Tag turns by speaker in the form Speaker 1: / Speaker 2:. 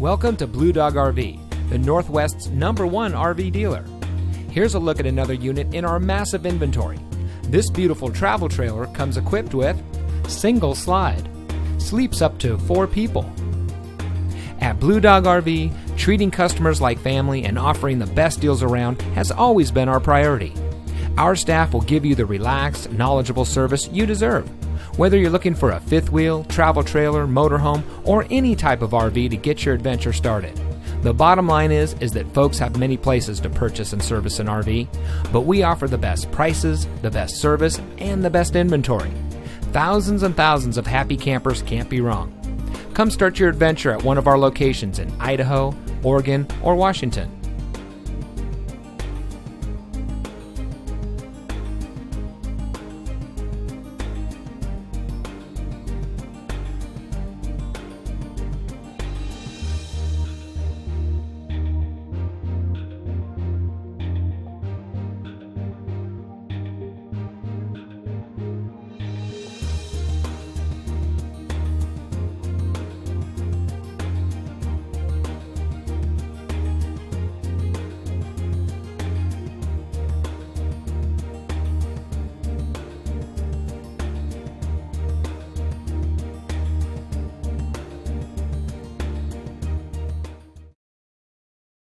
Speaker 1: Welcome to Blue Dog RV, the Northwest's number one RV dealer. Here's a look at another unit in our massive inventory. This beautiful travel trailer comes equipped with single slide, sleeps up to four people. At Blue Dog RV, treating customers like family and offering the best deals around has always been our priority. Our staff will give you the relaxed, knowledgeable service you deserve. Whether you're looking for a fifth wheel, travel trailer, motorhome, or any type of RV to get your adventure started. The bottom line is is that folks have many places to purchase and service an RV, but we offer the best prices, the best service, and the best inventory. Thousands and thousands of happy campers can't be wrong. Come start your adventure at one of our locations in Idaho, Oregon, or Washington.